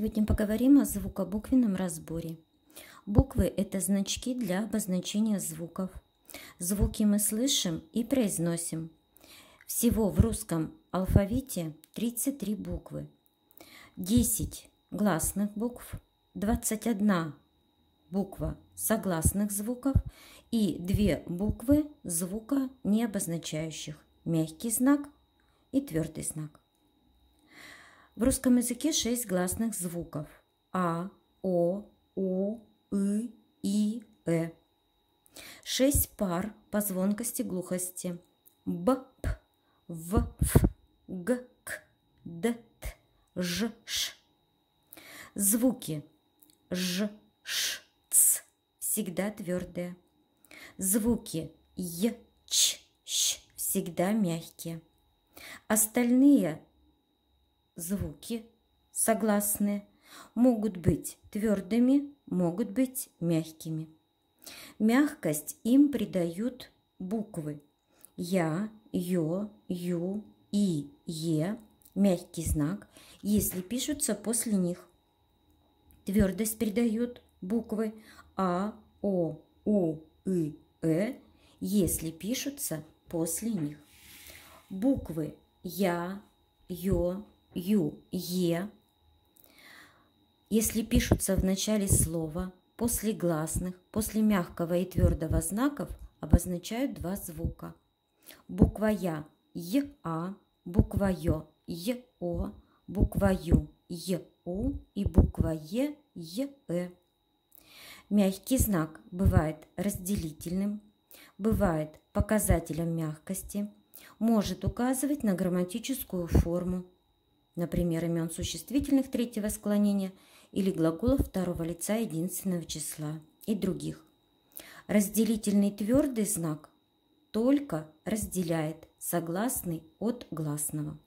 Сегодня поговорим о звукобуквенном разборе. Буквы – это значки для обозначения звуков. Звуки мы слышим и произносим. Всего в русском алфавите 33 буквы. 10 гласных букв, 21 буква согласных звуков и две буквы звука не обозначающих – мягкий знак и твердый знак. В русском языке шесть гласных звуков А, О, У, И, И, Э. Шесть пар по звонкости глухости Б, П, В, Ф, Г, К, Д, Т, Ж, Ш. Звуки Ж, Ш, Ц всегда твердые. Звуки Й, Ч, Щ всегда мягкие. Остальные звуки согласные могут быть твердыми, могут быть мягкими. Мягкость им придают буквы Я, Ё, Ю, И, Е, мягкий знак, если пишутся после них. Твердость придают буквы А, О, У, И, Э, если пишутся после них. Буквы Я, Ё, ю, е. Если пишутся в начале слова, после гласных, после мягкого и твердого знаков обозначают два звука. Буква Я – Я, буква Ё – Е-О, буква Ю – Е-У и буква Е – Е-Э. Мягкий знак бывает разделительным, бывает показателем мягкости, может указывать на грамматическую форму, например, имен существительных третьего склонения или глаголов второго лица единственного числа и других. Разделительный твердый знак только разделяет согласный от гласного.